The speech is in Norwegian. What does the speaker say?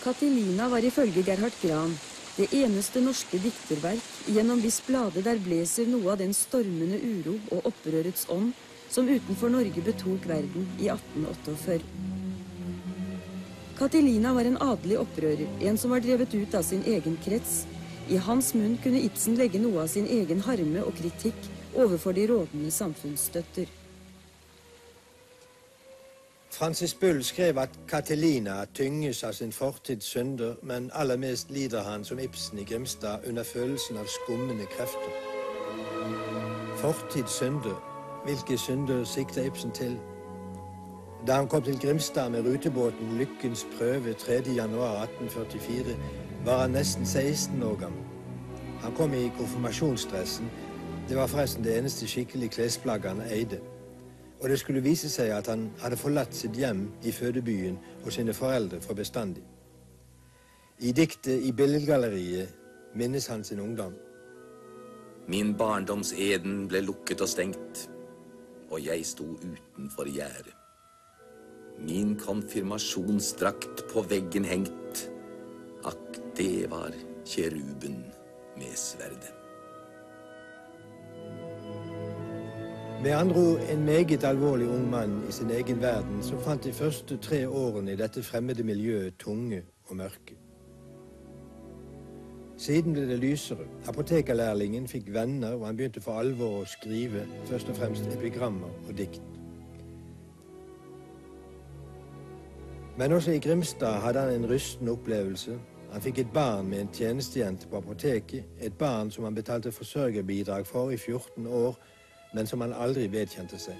Catilina var ifølge Gerhard Gran det eneste norske dikterverk gjennom hvis blade der blåser noe av den stormende uro og opprørets ånd som utenfor Norge betok verden i 1848. Katelina var en adelig opprører, en som var drevet ut av sin egen krets. I hans munn kunne Ibsen legge noe av sin egen harme og kritikk overfor de rådende samfunnsstøtter. Francis Bull skrev at Catelina tynges av sin fortids synder, men aller mest lider han som Ibsen i Grimstad under følelsen av skummende krefter. Fortids synder, hvilke synder sikter Ibsen til? Da han kom til Grimstad med rutebåten Lykkens prøve 3.1.1844, var han nesten 16 år gammel. Han kom i konfirmasjonsdressen. Det var forresten det eneste skikkelig klesplagget han eide. Og det skulle vise seg at han hadde forlatt sitt hjem i fødebyen og sine foreldre for bestandig. I diktet I billedgalleriet minnes han sin ungdom. Min barndomseden ble lukket og stengt, og jeg sto utenfor gjerdet. Min konfirmasjonsdrakt på veggen hengt, akk, det var kjeruben med sverdet. Med andre ord en meget alvorlig ung mann i sin egen verden som fant de første tre årene i dette fremmede miljøet tunge og mørke. Siden ble det lysere. Apotekerlærlingen fikk venner, og han begynte for alvor å skrive først og fremst epigrammer og dikt. Men også i Grimstad hadde han en rystende opplevelse. Han fikk et barn med en tjenestejente på apoteket, et barn som han betalte forsørgerbidrag for i 14 år, men som han aldri vedkjente seg.